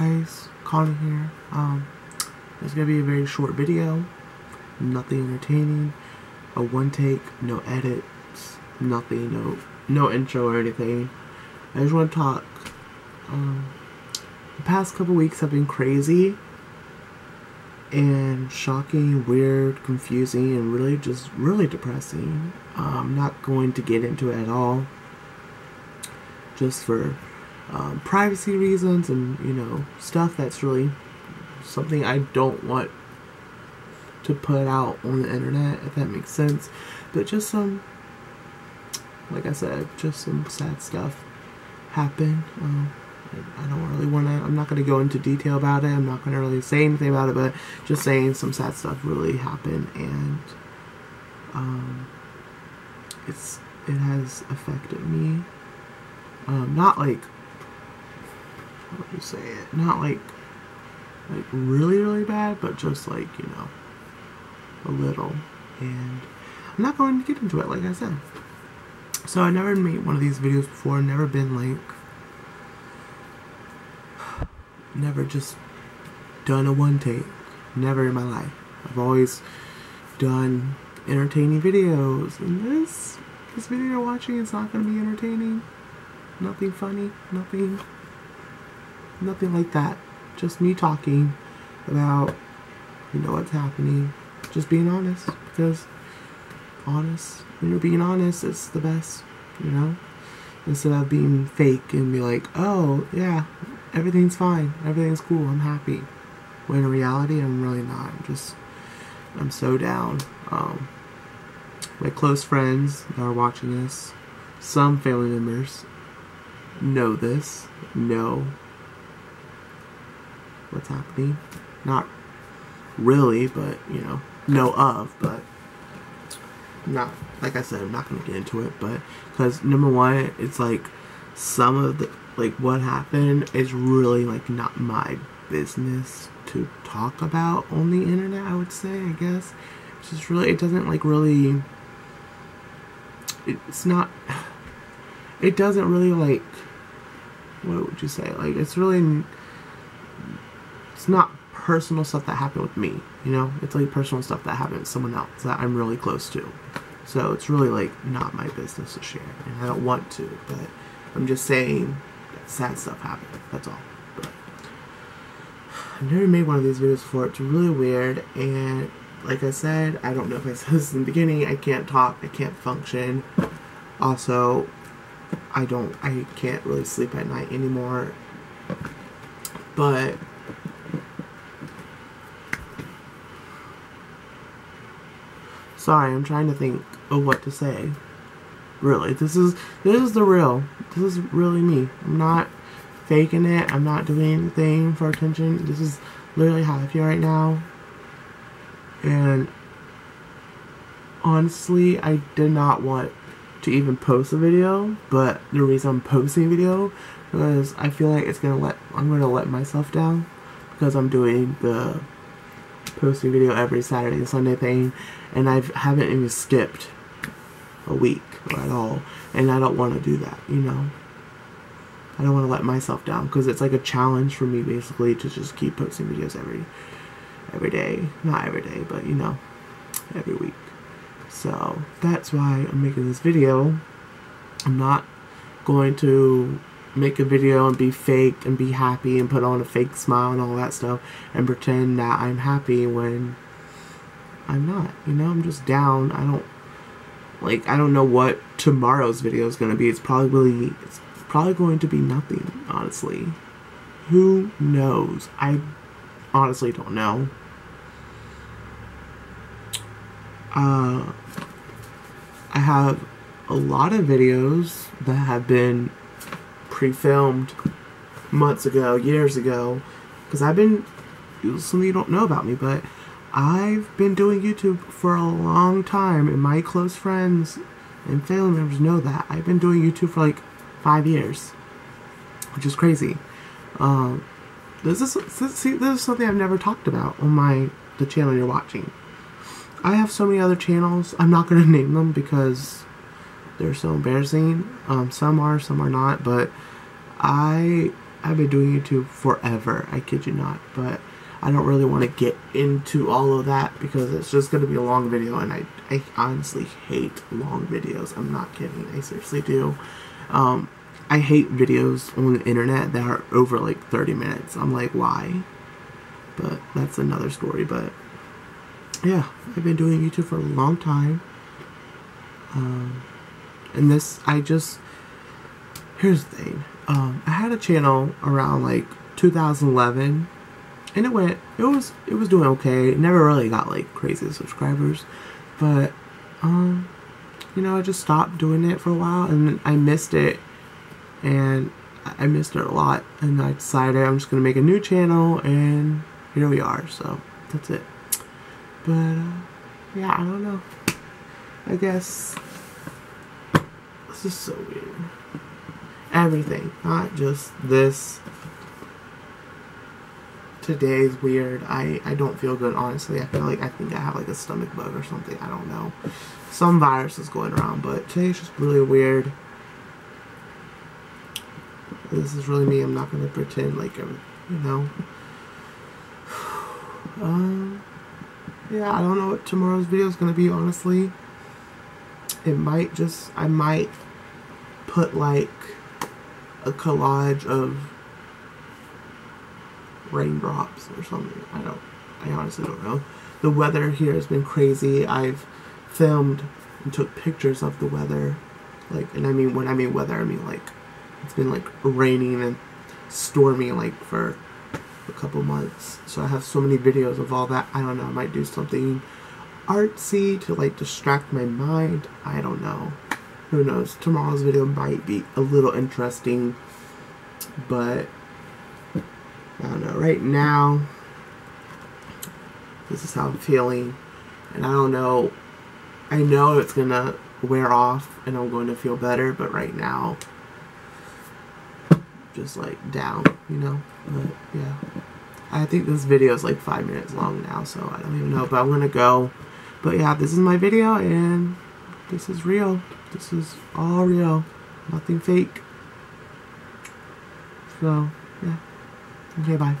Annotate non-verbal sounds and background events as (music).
guys, Connor here. Um, it's gonna be a very short video, nothing entertaining, a one take, no edits, nothing, no no intro or anything. I just want to talk. Um, the past couple weeks have been crazy and shocking, weird, confusing, and really just really depressing. I'm not going to get into it at all, just for um, privacy reasons and you know stuff that's really something I don't want to put out on the internet if that makes sense. But just some like I said just some sad stuff happened um, I don't really want to I'm not going to go into detail about it. I'm not going to really say anything about it but just saying some sad stuff really happened and um, it's it has affected me. Um, not like do you say it? Not like like really really bad, but just like you know a little. And I'm not going to get into it, like I said. So I never made one of these videos before. Never been like never just done a one take. Never in my life. I've always done entertaining videos, and this this video you're watching is not going to be entertaining. Nothing funny. Nothing nothing like that. Just me talking about, you know, what's happening. Just being honest. Because, honest, when you're being honest, it's the best, you know? Instead of being fake and be like, oh, yeah, everything's fine. Everything's cool. I'm happy. When in reality, I'm really not. I'm just, I'm so down. Um, my close friends that are watching this, some family members know this, know what's happening. Not really, but you know, know of, but not like I said, I'm not gonna get into it, but because number one, it's like some of the like what happened is really like not my business to talk about on the internet. I would say, I guess, it's just really it doesn't like really. It's not. (sighs) It doesn't really like. What would you say? Like it's really it's not personal stuff that happened with me, you know? It's like personal stuff that happened with someone else that I'm really close to. So it's really like not my business to share. And I don't want to, but I'm just saying that sad stuff happened. That's all. But I've never made one of these videos before. It's really weird and like I said, I don't know if I said this in the beginning, I can't talk, I can't function. Also, I don't I can't really sleep at night anymore. But Sorry, I'm trying to think of what to say. Really, this is this is the real. This is really me. I'm not faking it. I'm not doing anything for attention. This is literally how I feel right now. And honestly, I did not want to even post a video, but the reason I'm posting a video because I feel like it's gonna let I'm gonna let myself down because I'm doing the posting video every Saturday and Sunday thing, and I haven't even skipped a week at all, and I don't want to do that, you know. I don't want to let myself down because it's like a challenge for me basically to just keep posting videos every every day, not every day, but you know, every week. So that's why I'm making this video. I'm not going to make a video and be fake and be happy and put on a fake smile and all that stuff and pretend that I'm happy when I'm not. You know, I'm just down. I don't like I don't know what tomorrow's video is going to be. It's probably it's probably going to be nothing, honestly. Who knows? I honestly don't know. Uh I have a lot of videos that have been pre-filmed months ago, years ago, because I've been something you don't know about me, but I've been doing YouTube for a long time, and my close friends and family members know that I've been doing YouTube for like five years, which is crazy. Um, this is see, this is something I've never talked about on my the channel you're watching. I have so many other channels. I'm not gonna (laughs) name them because they're so embarrassing. Um, some are, some are not, but I I've been doing YouTube forever. I kid you not, but I don't really want to get into all of that because it's just going to be a long video, and I, I honestly hate long videos. I'm not kidding. I seriously do. Um, I hate videos on the internet that are over like 30 minutes. I'm like, why? But that's another story. But yeah, I've been doing YouTube for a long time. Um, and this, I just, here's the thing. Um, I had a channel around like 2011 and it went it was it was doing okay. It never really got like crazy subscribers. But um you know i just stopped doing it for a while and i missed it. And i missed it a lot. And i decided i'm just gonna make a new channel and here we are. So that's it. But uh, yeah i don't know. I guess this is so weird everything not just this today is weird. I, I don't feel good, honestly. I feel like I think I have like a stomach bug or something. I don't know. Some virus is going around, but today's just really weird. This is really me. I'm not going to pretend like I'm, you know. (sighs) Um, yeah, I don't know what tomorrow's video is going to be, honestly. It might just, I might put like a collage of raindrops or something. I don't, I honestly don't know. The weather here has been crazy. I've filmed and took pictures of the weather. Like, and I mean, when I mean weather, I mean like, it's been like raining and stormy like for a couple months. So I have so many videos of all that. I don't know, I might do something artsy to like distract my mind. I don't know. Who knows? Tomorrow's video might be a little interesting, but I don't know. Right now, this is how I'm feeling. And I don't know. I know it's to wear off and I'm going to feel better. But right now, just like down, you know. But yeah. I think this video is like five minutes long now. So I don't even know. But I'm to go. But yeah, this is my video. And this is real. This is all real. Nothing fake. So, yeah. Okay, bye.